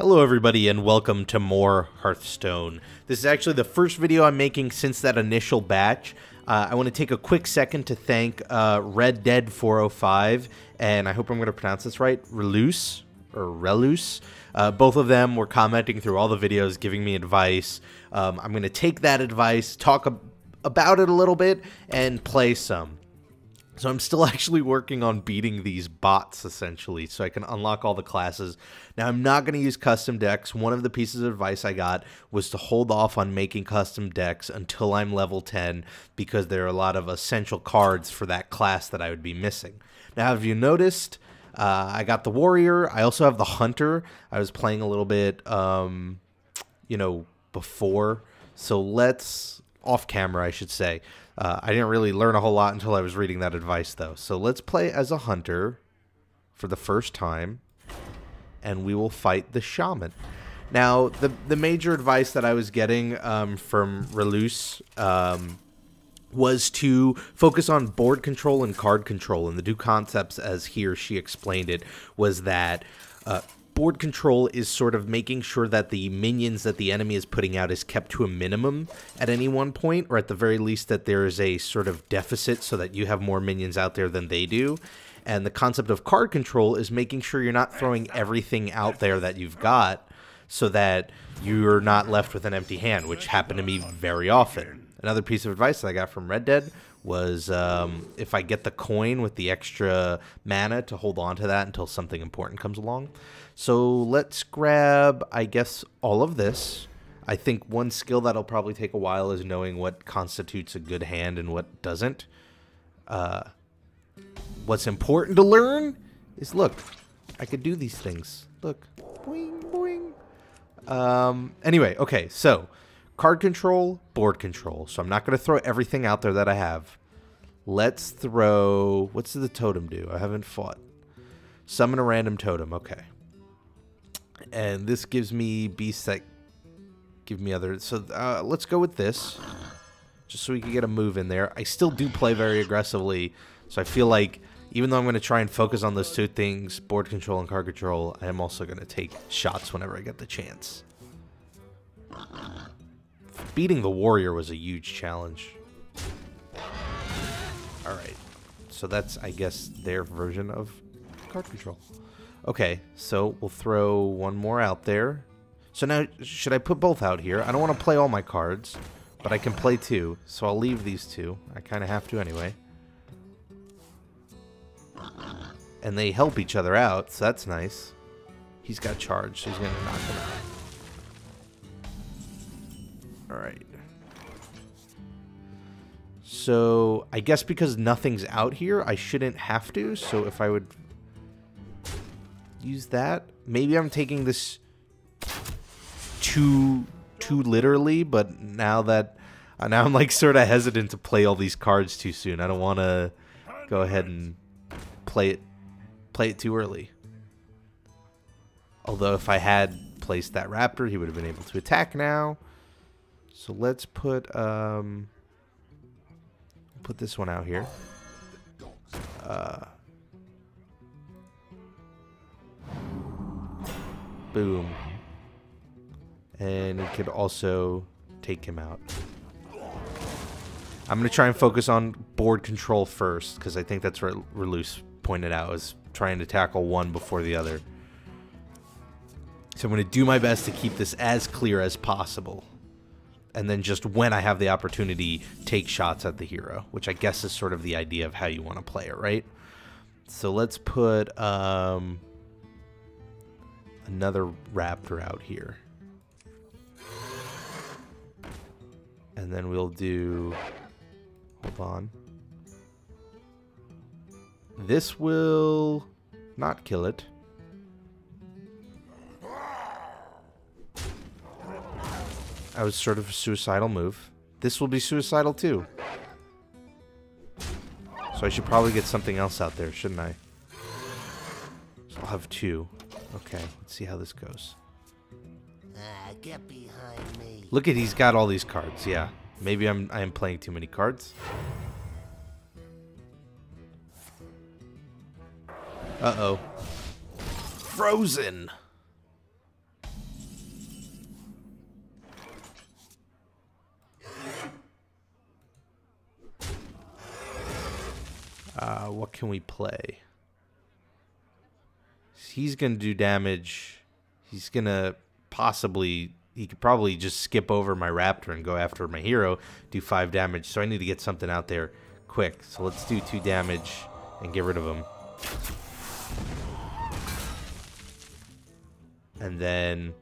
Hello everybody and welcome to more Hearthstone. This is actually the first video I'm making since that initial batch. Uh, I want to take a quick second to thank uh, Red Dead 405 and I hope I'm going to pronounce this right, Relus or Relus. Uh, both of them were commenting through all the videos, giving me advice. Um, I'm going to take that advice, talk ab about it a little bit, and play some. So I'm still actually working on beating these bots essentially so I can unlock all the classes. Now I'm not going to use custom decks. One of the pieces of advice I got was to hold off on making custom decks until I'm level 10 because there are a lot of essential cards for that class that I would be missing. Now have you noticed uh, I got the warrior. I also have the hunter. I was playing a little bit um, you know before. So let's off camera I should say. Uh, I didn't really learn a whole lot until I was reading that advice, though. So let's play as a hunter for the first time, and we will fight the shaman. Now, the the major advice that I was getting um, from Relus um, was to focus on board control and card control, and the two concepts, as he or she explained it, was that uh, board control is sort of making sure that the minions that the enemy is putting out is kept to a minimum at any one point, or at the very least that there is a sort of deficit so that you have more minions out there than they do. And the concept of card control is making sure you're not throwing everything out there that you've got so that you're not left with an empty hand, which happened to me very often. Another piece of advice that I got from Red Dead was um, if I get the coin with the extra mana to hold on to that until something important comes along. So let's grab, I guess, all of this. I think one skill that'll probably take a while is knowing what constitutes a good hand and what doesn't. Uh, what's important to learn is, look, I could do these things. Look, boing, boing. Um, anyway, okay, so card control, board control. So I'm not going to throw everything out there that I have. Let's throw... What's the totem do? I haven't fought. Summon a random totem. Okay. And this gives me beasts that give me other... So uh, let's go with this. Just so we can get a move in there. I still do play very aggressively. So I feel like even though I'm going to try and focus on those two things, board control and card control, I am also going to take shots whenever I get the chance beating the warrior was a huge challenge. Alright. So that's, I guess, their version of card control. Okay, so we'll throw one more out there. So now, should I put both out here? I don't want to play all my cards, but I can play two. So I'll leave these two. I kind of have to anyway. And they help each other out, so that's nice. He's got charge, so he's going to knock him out. Alright. So, I guess because nothing's out here, I shouldn't have to. So if I would use that, maybe I'm taking this too too literally, but now that uh, now I'm like sort of hesitant to play all these cards too soon. I don't want to go ahead and play it play it too early. Although if I had placed that raptor, he would have been able to attack now. So let's put um, put this one out here. Uh, boom. And we could also take him out. I'm going to try and focus on board control first, because I think that's what Relus pointed out, is trying to tackle one before the other. So I'm going to do my best to keep this as clear as possible and then just when I have the opportunity, take shots at the hero, which I guess is sort of the idea of how you want to play it, right? So let's put um, another raptor out here. And then we'll do, hold on. This will not kill it. I was sort of a suicidal move. This will be suicidal too. So I should probably get something else out there, shouldn't I? So I'll have two. Okay, let's see how this goes. Ah, get behind me. Look at he's got all these cards, yeah. Maybe I'm I am playing too many cards. Uh-oh. Frozen. Uh, what can we play? He's going to do damage. He's going to possibly he could probably just skip over my raptor and go after my hero, do 5 damage. So I need to get something out there quick. So let's do 2 damage and get rid of him. And then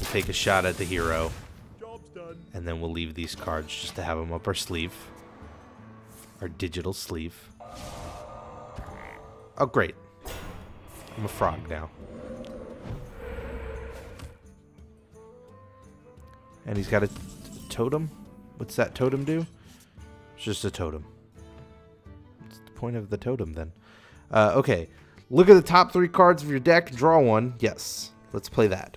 we'll take a shot at the hero. And then we'll leave these cards just to have them up our sleeve. Our digital sleeve. Oh, great. I'm a frog now. And he's got a totem? What's that totem do? It's just a totem. What's the point of the totem then? Uh, okay. Look at the top three cards of your deck. Draw one. Yes. Let's play that.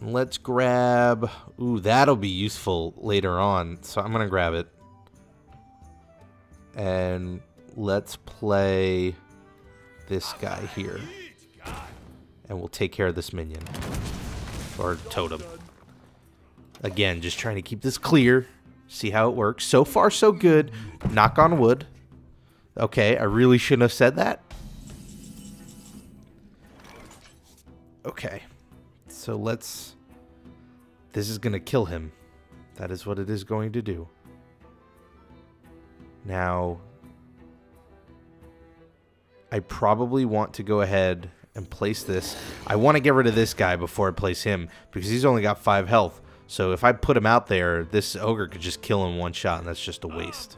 And let's grab... Ooh, that'll be useful later on. So I'm going to grab it. And let's play this guy here. And we'll take care of this minion. Or totem. Again, just trying to keep this clear. See how it works. So far, so good. Knock on wood. Okay, I really shouldn't have said that. Okay. So let's... This is going to kill him. That is what it is going to do. Now, I probably want to go ahead and place this. I want to get rid of this guy before I place him because he's only got 5 health. So if I put him out there, this ogre could just kill him one shot and that's just a waste.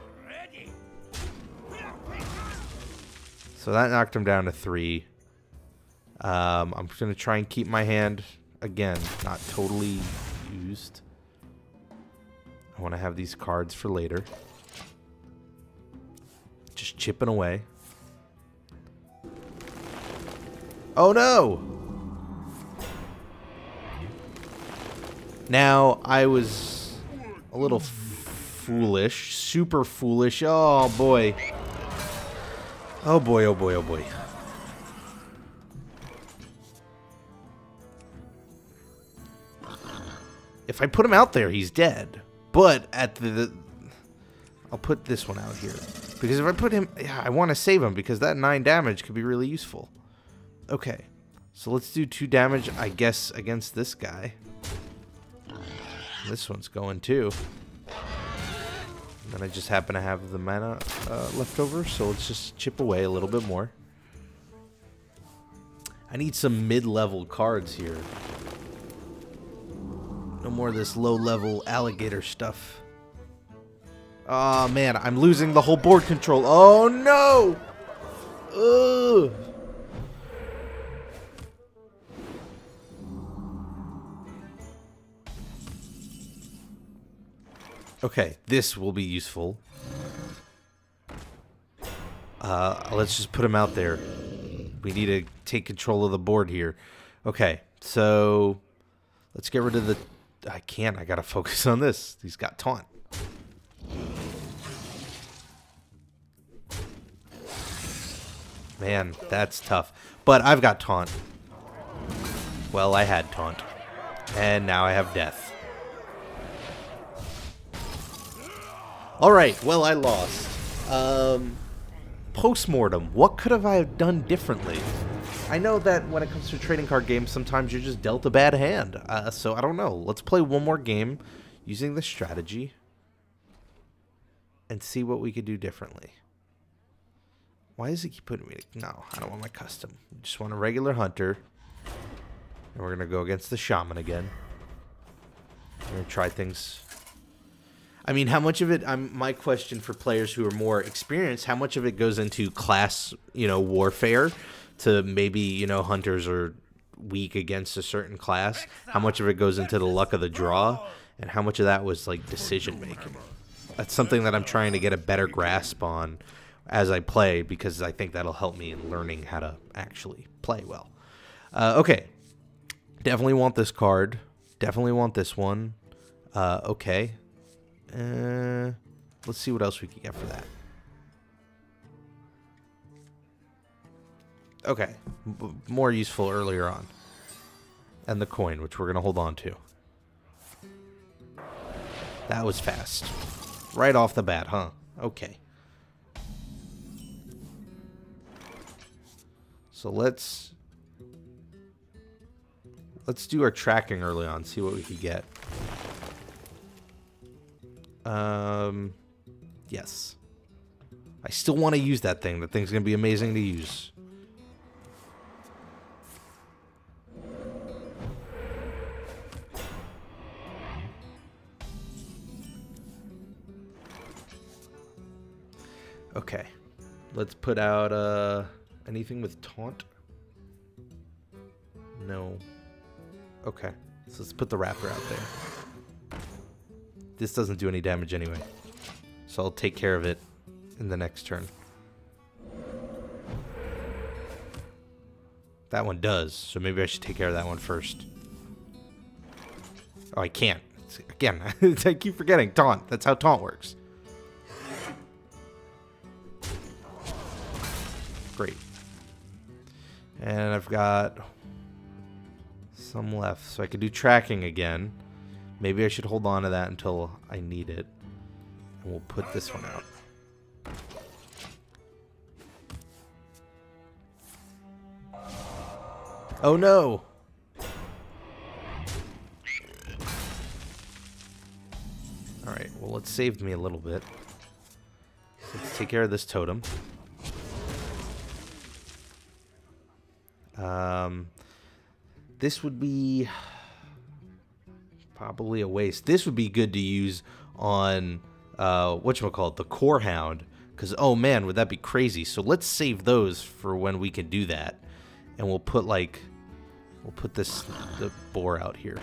So that knocked him down to three. Um, I'm going to try and keep my hand, again, not totally used. I want to have these cards for later. Just chipping away. Oh no! Now, I was a little foolish. Super foolish. Oh boy. Oh boy, oh boy, oh boy. If I put him out there, he's dead. But at the, the I'll put this one out here. Because if I put him, yeah, I want to save him because that 9 damage could be really useful. Okay. So let's do 2 damage, I guess, against this guy. This one's going too. And I just happen to have the mana uh, left over, so let's just chip away a little bit more. I need some mid-level cards here. No more of this low-level alligator stuff. Oh man, I'm losing the whole board control. Oh no! Ugh. Okay, this will be useful. Uh, let's just put him out there. We need to take control of the board here. Okay, so let's get rid of the... I can't. I gotta focus on this. He's got taunt. Man, that's tough. But I've got taunt. Well, I had taunt. And now I have death. Alright, well, I lost. Um, postmortem. What could have I have done differently? I know that when it comes to trading card games, sometimes you're just dealt a bad hand. Uh, so I don't know. Let's play one more game using this strategy and see what we could do differently. Why does it keep putting me... No, I don't want my custom. I just want a regular hunter. And we're going to go against the shaman again. We're going to try things I mean, how much of it? I'm my question for players who are more experienced. How much of it goes into class, you know, warfare to maybe you know hunters are weak against a certain class? How much of it goes into the luck of the draw, and how much of that was like decision making? That's something that I'm trying to get a better grasp on as I play because I think that'll help me in learning how to actually play well. Uh, okay, definitely want this card. Definitely want this one. Uh, okay, uh, let's see what else we can get for that. Okay, more useful earlier on. And the coin, which we're going to hold on to. That was fast. Right off the bat, huh? Okay. So let's... Let's do our tracking early on, see what we can get. Um, yes. I still want to use that thing. That thing's going to be amazing to use. Okay. Let's put out uh anything with taunt. No. Okay. So let's put the raptor out there. This doesn't do any damage anyway. So I'll take care of it in the next turn. That one does, so maybe I should take care of that one first. Oh, I can't. Again, I keep forgetting. Taunt. That's how taunt works. Great. And I've got some left, so I could do tracking again. Maybe I should hold on to that until I need it. And we'll put this one out. Oh no! Alright, well it saved me a little bit. Let's take care of this totem. Um, this would be probably a waste. This would be good to use on uh, call it, the core hound. Because oh man, would that be crazy? So let's save those for when we can do that, and we'll put like, we'll put this the boar out here,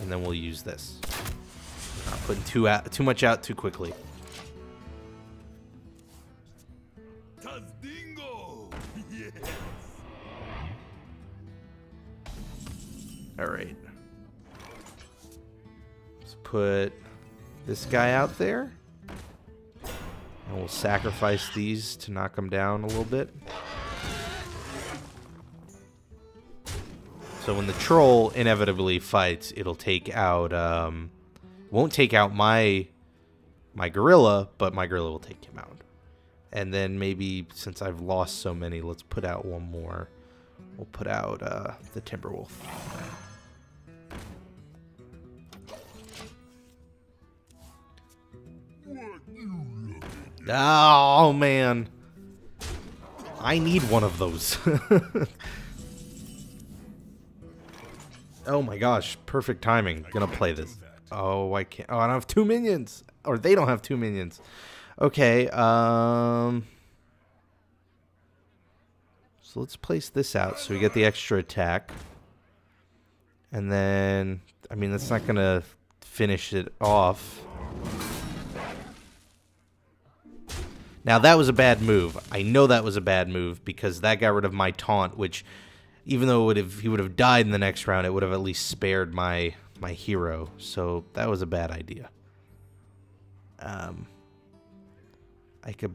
and then we'll use this. Not putting too out, too much out too quickly. All right. Let's put this guy out there. And we'll sacrifice these to knock them down a little bit. So when the troll inevitably fights, it'll take out, um, won't take out my, my gorilla, but my gorilla will take him out. And then maybe, since I've lost so many, let's put out one more. We'll put out uh, the Timberwolf. Oh, man. I need one of those. oh my gosh, perfect timing. Gonna play this. Oh, I can't. Oh, I don't have two minions. Or they don't have two minions. Okay, um... So let's place this out so we get the extra attack. And then, I mean, that's not going to finish it off. Now, that was a bad move. I know that was a bad move because that got rid of my taunt, which, even though would have, he would have died in the next round, it would have at least spared my, my hero. So that was a bad idea. Um, I could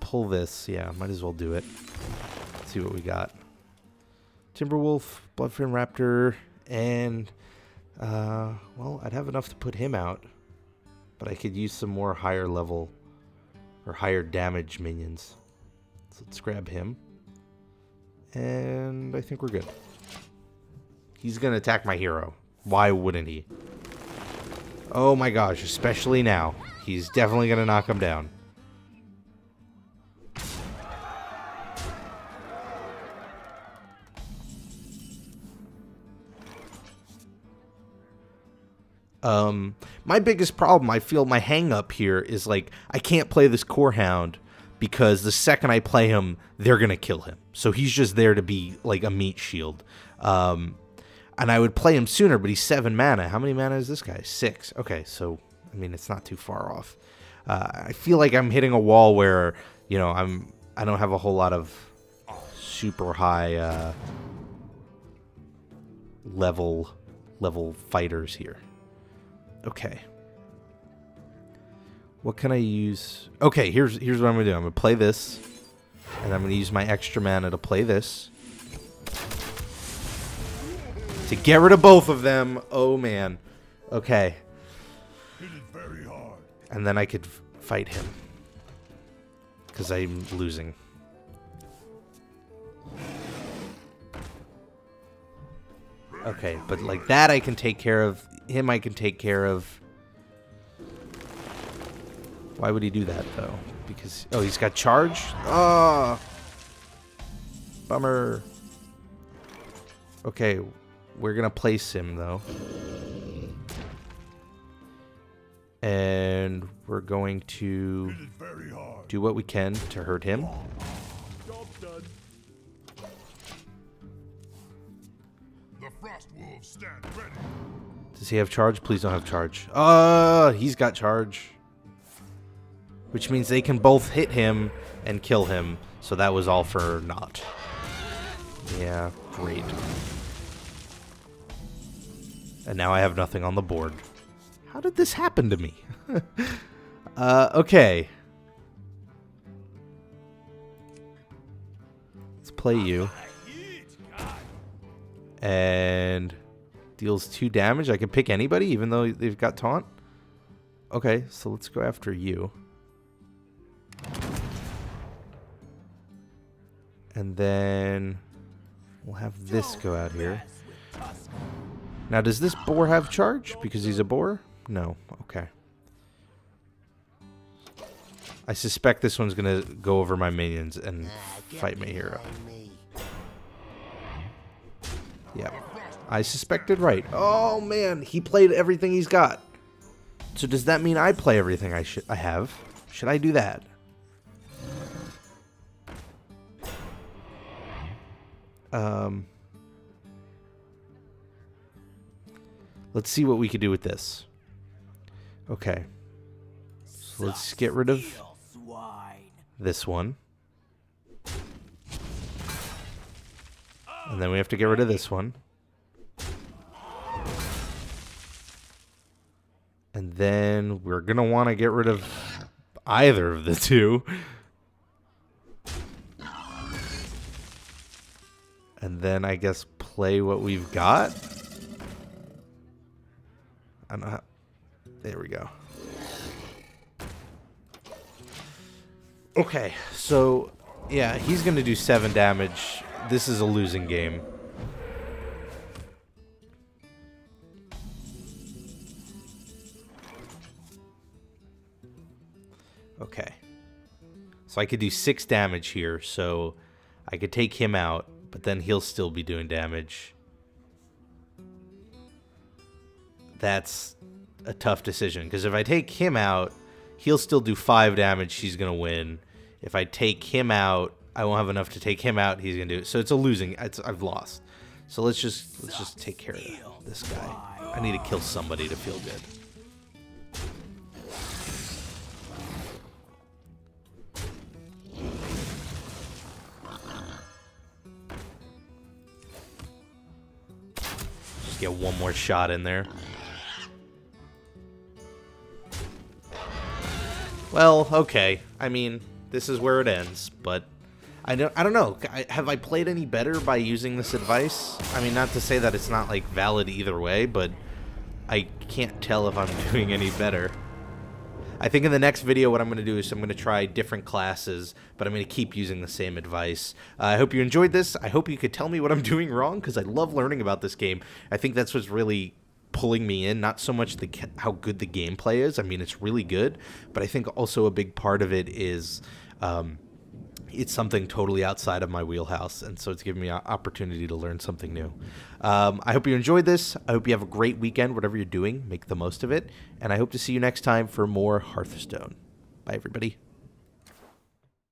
pull this. Yeah, might as well do it see what we got. Timberwolf, Bloodfen Raptor, and, uh, well, I'd have enough to put him out. But I could use some more higher level or higher damage minions. So let's grab him. And I think we're good. He's going to attack my hero. Why wouldn't he? Oh my gosh, especially now. He's definitely going to knock him down. Um, my biggest problem, I feel my hang up here is like I can't play this core hound because the second I play him, they're gonna kill him. So he's just there to be like a meat shield. Um, and I would play him sooner, but he's seven mana. How many mana is this guy? Six. Okay, so I mean it's not too far off. Uh, I feel like I'm hitting a wall where you know I'm I don't have a whole lot of super high uh, level level fighters here. Okay. What can I use? Okay, here's here's what I'm gonna do. I'm gonna play this, and I'm gonna use my extra mana to play this. To get rid of both of them. Oh man. Okay. And then I could fight him. because I'm losing. Okay, but like that I can take care of. Him I can take care of. Why would he do that though? Because oh, he's got charge. Oh, bummer. Okay, we're gonna place him though, and we're going to do what we can to hurt him. The Frost Wolves stand ready. Does he have charge? Please don't have charge. Uh, he's got charge. Which means they can both hit him and kill him. So that was all for naught. Yeah, great. And now I have nothing on the board. How did this happen to me? uh, okay. Let's play you. And deals two damage. I can pick anybody, even though they've got taunt. Okay, so let's go after you. And then we'll have this go out here. Now, does this boar have charge because he's a boar? No. Okay. I suspect this one's going to go over my minions and Ah, fight my hero. Yep. I suspected right. Oh man, he played everything he's got. So does that mean I play everything I should I have? Should I do that? Um Let's see what we can do with this. Okay. So let's get rid of this one. And then we have to get rid of this one. And then we're going to want to get rid of either of the two. And then I guess play what we've got. I don't know how, there we go. Okay, so yeah, he's gonna do seven damage. This is a losing game. So I could do six damage here, so I could take him out, but then he'll still be doing damage. That's a tough decision, because if I take him out, he'll still do five damage, he's gonna win. If I take him out, I won't have enough to take him out. He's gonna do it. So it's a losing. It's, I've lost. So let's just let's just take care of this guy. I need to kill somebody to feel good. One more shot in there. Well, okay. I mean, this is where it ends, but I don't I don't know. I, have I played any better by using this advice? I mean, not to say that it's not like valid either way, but I can't tell if I'm doing any better. I think in the next video what I'm going to do is I'm going to try different classes, but I'm going to keep using the same advice. Uh, I hope you enjoyed this. I hope you could tell me what I'm doing wrong because I love learning about this game. I think that's what's really pulling me in not so much the how good the gameplay is i mean it's really good but i think also a big part of it is um, it's something totally outside of my wheelhouse and so it's giving me an opportunity to learn something new. Um, i hope you enjoyed this. I hope you have a great weekend whatever you're doing make the most of it. And i hope to see you next time for more hearthstone. Bye everybody